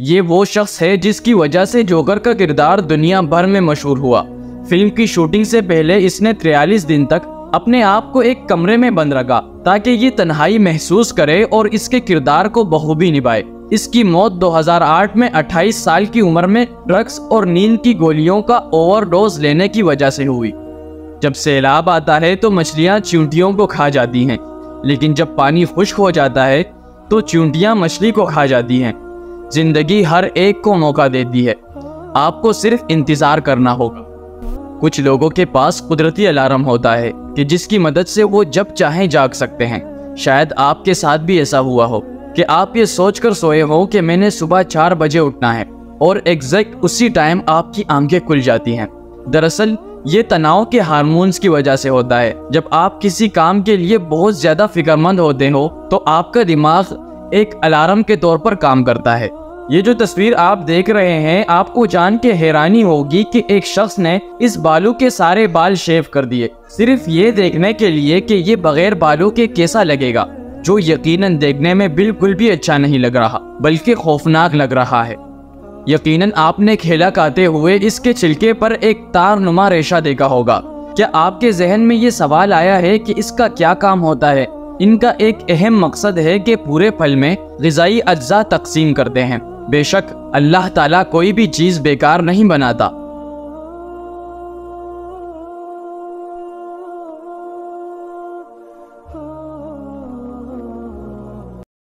ये वो शख्स है जिसकी वजह से जोकर का किरदार दुनिया भर में मशहूर हुआ। फ़िल्म की शूटिंग से पहले इसने 43 दिन तक अपने आप को एक कमरे में बंद रखा, ताकि ये तन्हाई महसूस करे और इसके किरदार को बखूबी निभाए। इसकी मौत 2008 में 28 साल की उम्र में ड्रग्स और नींद की गोलियों का ओवरडोज लेने की वजह से हुई। जब सैलाब आता है तो मछलियाँ चूंटियों को खा जाती हैं, लेकिन जब पानी खुश्क हो जाता है तो चूंटियाँ मछली को खा जाती हैं। ज़िंदगी हर एक को मौका देती है। आपको सिर्फ़ इंतज़ार करना होगा। कुछ लोगों के पास कुदरती अलार्म होता है कि जिसकी मदद से वो जब चाहें जाग सकते हैं। शायद आपके साथ भी ऐसा हुआ हो कि आप ये सोचकर सोए हो कि मैंने सुबह चार बजे उठना है और एग्जैक्ट उसी टाइम आपकी आँखें खुल जाती हैं। दरअसल, ये तनाव के हार्मोन्स की वजह से होता है। जब आप किसी काम के लिए बहुत ज़्यादा फिक्रमंद होते हो तो आपका दिमाग एक अलार्म के तौर पर काम करता है। ये जो तस्वीर आप देख रहे हैं, आपको जान के हैरानी होगी कि एक शख्स ने इस बालू के सारे बाल शेव कर दिए। सिर्फ़ ये देखने के लिए कि ये बगैर बालों के कैसा लगेगा, जो यकीनन देखने में बिल्कुल भी अच्छा नहीं लग रहा, बल्कि खौफनाक लग रहा है। यकीनन आपने खेला खाते हुए इसके छिलके पर एक तार नुमा रेशा देखा होगा। क्या आपके जहन में ये सवाल आया है कि इसका क्या काम होता है? इनका एक अहम मकसद है कि पूरे फल में गजाई अज्जा तकसीम करते हैं। बेशक अल्लाह ताला कोई भी चीज़ बेकार नहीं बनाता।